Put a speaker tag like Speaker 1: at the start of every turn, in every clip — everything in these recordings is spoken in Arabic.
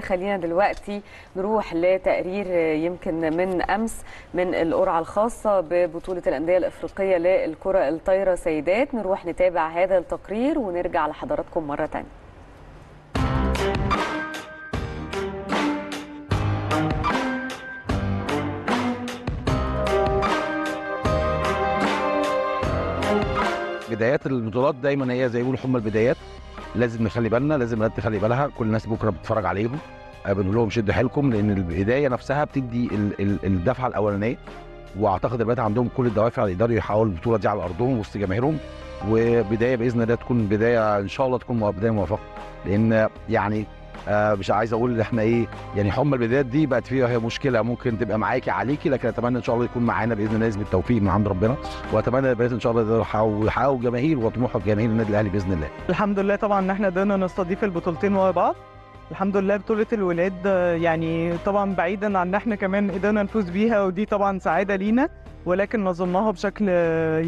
Speaker 1: خلينا دلوقتي نروح لتقرير يمكن من أمس من القرعة الخاصة ببطولة الأندية الإفريقية للكرة الطايرة سيدات. نروح نتابع هذا التقرير ونرجع لحضراتكم مرة ثانية
Speaker 2: بدايات البطولات دايما هي زي ما يقولوا حمى البدايات. لازم نخلي بالنا لازم الناس تخلي بالها. كل الناس بكرة بتتفرج عليهم. آه، بنقول لهم شدوا حيلكم لأن البداية نفسها بتدي ال- ال- الدفعة الأولانية. وأعتقد البنات عندهم كل الدوافع يقدروا يحولوا البطولة دي على أرضهم وسط جماهيرهم. وبداية بإذن الله تكون بداية إن شاء الله تكون بداية موفقة. لأن يعني آه مش عايز أقول ان إحنا إيه يعني حمى البدايات دي بقت فيها مشكلة ممكن تبقى معاكي عليكي لكن اتمنى ان شاء الله يكون معانا بإذن الله نسبة توفيق من عند ربنا. واتمنى البنات ان شاء الله يحققوا جماهير وطموح جماهير النادي الأهلي بإذن الله.
Speaker 3: الحمد لله طبعا إن إحنا قدرنا نستضيف البطولتين ورا بعض. الحمد لله بطولة الولاد يعني طبعا بعيدا عن إن إحنا كمان قدرنا نفوز بيها ودي طبعا سعادة لينا ولكن نظمناها بشكل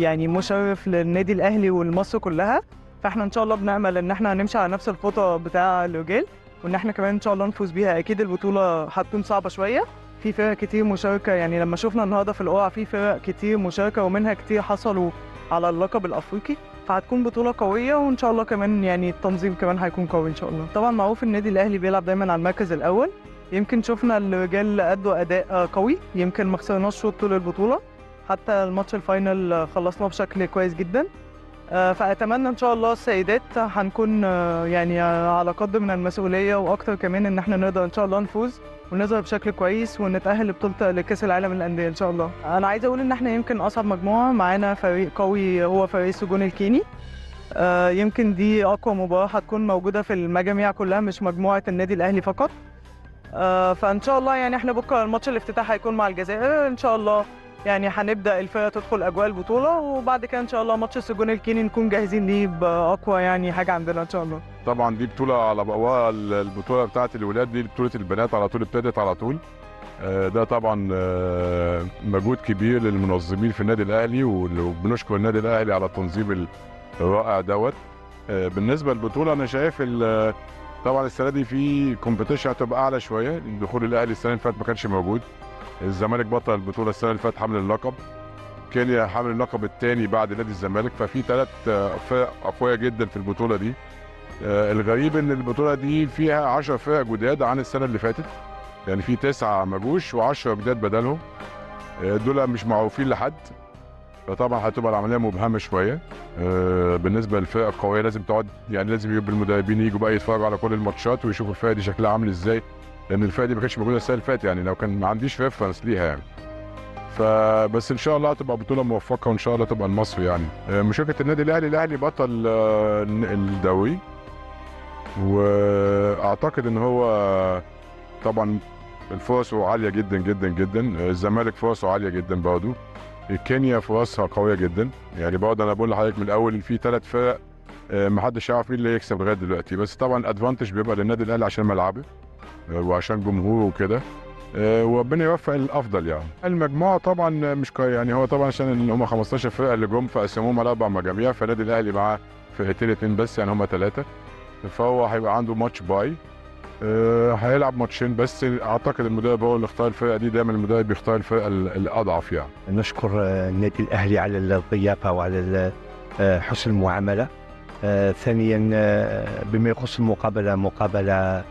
Speaker 3: يعني مشرف للنادي الأهلي والمصر كلها. فإحنا إن شاء الله بنأمل إن إحنا هنمشي على نفس الخطى بتاع الرجال وإن إحنا كمان إن شاء الله نفوز بيها أكيد البطولة هتكون صعبة شوية في فرق كتير مشاركة يعني لما شفنا النهارده في القرعة في فرق كتير مشاركة ومنها كتير حصلوا على اللقب الأفريقي فهتكون بطولة قوية وإن شاء الله كمان يعني التنظيم كمان هيكون قوي إن شاء الله. طبعا معروف النادي الأهلي بيلعب دايما على المركز الأول. يمكن شفنا الرجال أدوا أداء آه، قوي، يمكن ما خسرناش شوط طول البطولة. حتى الماتش الفاينل خلصناه بشكل كويس جدا. آه، فأتمنى إن شاء الله السيدات هنكون آه، يعني على قدر من المسؤولية وأكتر كمان إن إحنا نقدر إن شاء الله نفوز ونظهر بشكل كويس ونتأهل لبطولة لكأس العالم للأندية إن شاء الله. أنا عايز أقول إن إحنا يمكن أصعب مجموعة معانا فريق قوي هو فريق السجون الكيني. آه، يمكن دي أقوى مباراة هتكون موجودة في المجاميع كلها مش مجموعة النادي الأهلي فقط فإن شاء الله يعني إحنا بكرة الماتش الافتتاح هيكون مع الجزائر إن شاء الله يعني هنبدأ الفرقة تدخل أجواء البطولة وبعد كده إن شاء الله ماتش السجون الكيني نكون جاهزين. ليه بأقوى يعني حاجة عندنا إن شاء الله.
Speaker 4: طبعا دي بطولة على بقواها البطولة بتاعت الولاد دي بطولة البنات على طول ابتدت على طول. آه، ده طبعا آه، مجهود كبير للمنظمين في النادي الأهلي وبنشكر النادي الأهلي على التنظيم الرائع دوت. آه، بالنسبة للبطولة أنا شايف طبعا السنة دي في competition هتبقى أعلى شوية. دخول الأهلي السنة اللي فاتت ما كانش موجود. الزمالك بطل البطوله السنة اللي فاتت حامل اللقب. كينيا حامل اللقب الثاني بعد نادي الزمالك ففي ثلاث فرق أقوياء جدا في البطولة دي. آه، الغريب إن البطولة دي فيها 10 فرق جداد عن السنة اللي فاتت. يعني في تسعة ما جوش و10 جداد بدلهم. آه، دول مش معروفين لحد. فطبعا هتبقى العملية مبهمة شوية. آه، بالنسبة للفرق القوية لازم تقعد يعني لازم يبقى المدربين يجوا بقى يتفرجوا على كل الماتشات ويشوفوا الفرق دي شكلها عامل إزاي. لأن الفرق دي ما كانتش موجودة السنة اللي فاتت يعني لو كان ما عنديش ريفرنس ليها يعني. فبس إن شاء الله هتبقى بطولة موفقة وإن شاء الله تبقى لمصر يعني. آه، مشاركة النادي الأهلي الأهلي بطل آه، الدوري. وأعتقد إن هو طبعا فرصه عالية جدا جدا جدا. الزمالك فرصه عالية جدا برضه. كينيا فرصها قوية جدا. يعني برضه أنا بقول لحضرتك من الأول في ثلاث فرق آه، محدش يعرف مين اللي يكسب لغاية دلوقتي. بس طبعا الادفانتج بيبقى للنادي الأهلي عشان ملعبه. آه، وعشان جمهوره وكده. آه، وربنا يوفق الأفضل يعني. المجموعة طبعا مش يعني هو طبعا عشان هم 15 فرقة اللي جم فقسموهم على أربع مجاميع فالنادي الأهلي معاه فرقتين اتنين بس يعني هم ثلاثة فهو هيبقى عنده ماتش باي. آه، هيلعب ماتشين بس. أعتقد المدرب هو اللي اختار الفرقة دي. دايما المدرب بيختار الفرقة ال- الأضعف يعني.
Speaker 5: نشكر آه، النادي الأهلي على الضيافه وعلى آه، حسن المعاملة. آه، ثانيا آه، بما يخص المقابلة مقابلة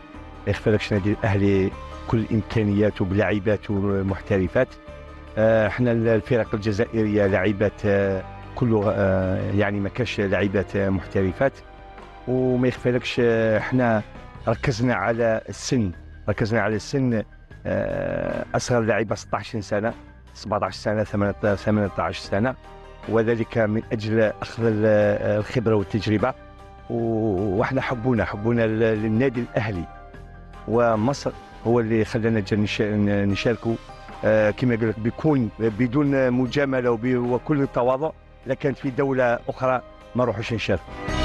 Speaker 5: يختلفش النادي الاهلي كل الامكانيات وبلاعبات ومحترفات آه، إحنا الفرق الجزائرية لاعبات آه، كله آه، يعني ما كاش لاعبات آه، محترفات. وما يخفلكش آه، إحنا ركزنا على السن. ركزنا على السن آه، أصغر لاعبه 16 سنة 17 سنة 18 18 سنة. وذلك من أجل أخذ ال- الخبرة والتجربة. وإحنا حبونا حبونا للنادي الأهلي. ومصر هو اللي خلانا نشاركوا. آه، كما قلت بيكون بدون مجاملة وب- وكل تواضع لكانت في دولة أخرى ما نروحوش نشاركوا.